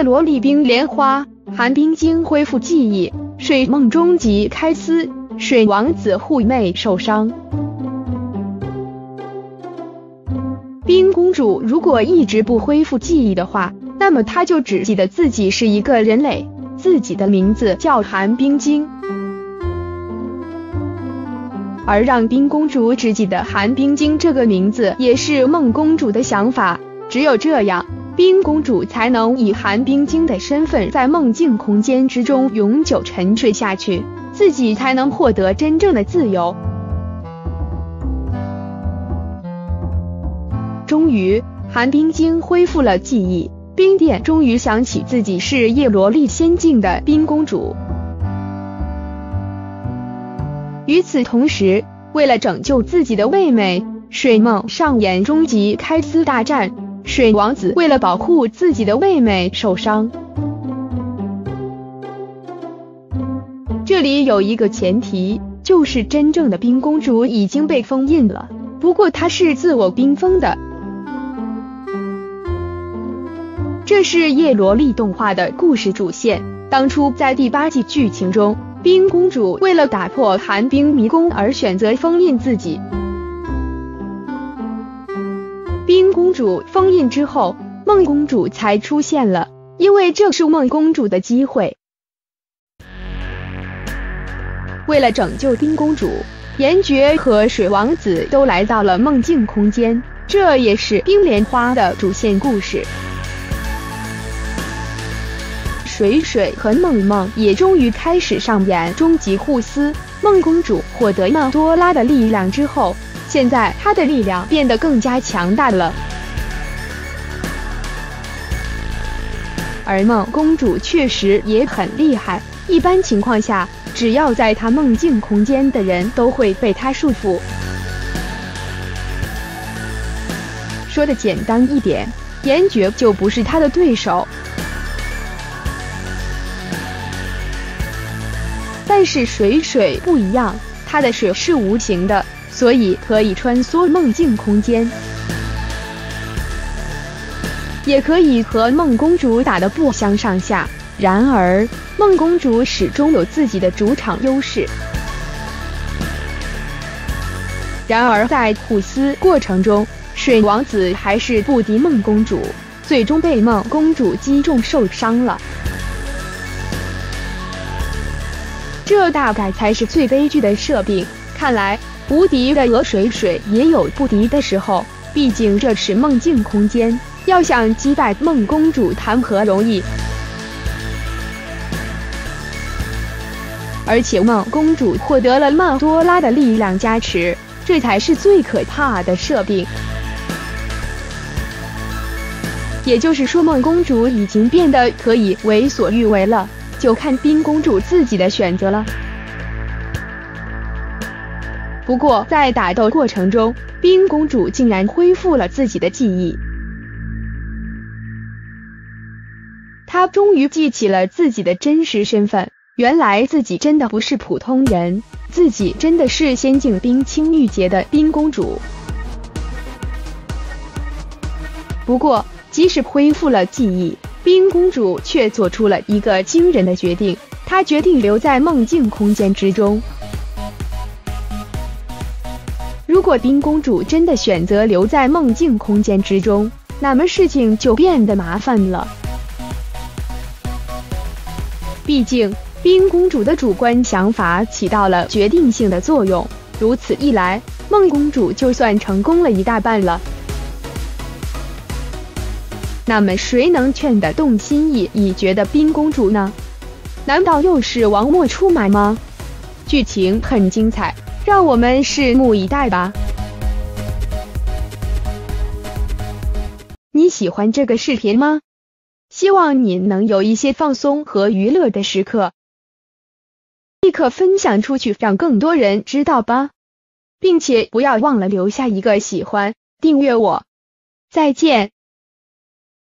叶罗丽冰莲花，寒冰晶恢复记忆，睡梦中即开撕，水王子护妹受伤。冰公主如果一直不恢复记忆的话，那么她就只记得自己是一个人类，自己的名字叫寒冰晶。而让冰公主只记得寒冰晶这个名字，也是梦公主的想法。只有这样，冰公主才能以寒冰晶的身份在梦境空间之中永久沉睡下去，自己才能获得真正的自由。终于，寒冰晶恢复了记忆，冰殿终于想起自己是叶罗丽仙境的冰公主。与此同时，为了拯救自己的妹妹，水梦上演终极开撕大战。水王子为了保护自己的妹妹受伤。这里有一个前提，就是真正的冰公主已经被封印了，不过她是自我冰封的。这是叶罗丽动画的故事主线。当初在第八季剧情中，冰公主为了打破寒冰迷宫而选择封印自己。冰公主封印之后，梦公主才出现了，因为这是梦公主的机会。为了拯救冰公主，颜爵和水王子都来到了梦境空间，这也是冰莲花的主线故事。水水和梦梦也终于开始上演终极互撕。梦公主获得曼多拉的力量之后，现在她的力量变得更加强大了。而梦公主确实也很厉害，一般情况下，只要在她梦境空间的人都会被她束缚。说的简单一点，颜爵就不是她的对手。但是水水不一样，它的水是无形的，所以可以穿梭梦境空间，也可以和梦公主打得不相上下。然而，梦公主始终有自己的主场优势。然而，在互撕过程中，水王子还是不敌梦公主，最终被梦公主击中受伤了。这大概才是最悲剧的设定。看来无敌的鹅水水也有不敌的时候，毕竟这是梦境空间，要想击败梦公主谈何容易？而且梦公主获得了曼多拉的力量加持，这才是最可怕的设定。也就是说，梦公主已经变得可以为所欲为了。就看冰公主自己的选择了。不过在打斗过程中，冰公主竟然恢复了自己的记忆，她终于记起了自己的真实身份。原来自己真的不是普通人，自己真的是仙境冰清玉洁的冰公主。不过，即使恢复了记忆。冰公主却做出了一个惊人的决定，她决定留在梦境空间之中。如果冰公主真的选择留在梦境空间之中，那么事情就变得麻烦了。毕竟，冰公主的主观想法起到了决定性的作用，如此一来，梦公主就算成功了一大半了。那么谁能劝得动心意已决的冰公主呢？难道又是王默出马吗？剧情很精彩，让我们拭目以待吧。你喜欢这个视频吗？希望你能有一些放松和娱乐的时刻，立刻分享出去，让更多人知道吧，并且不要忘了留下一个喜欢，订阅我。再见。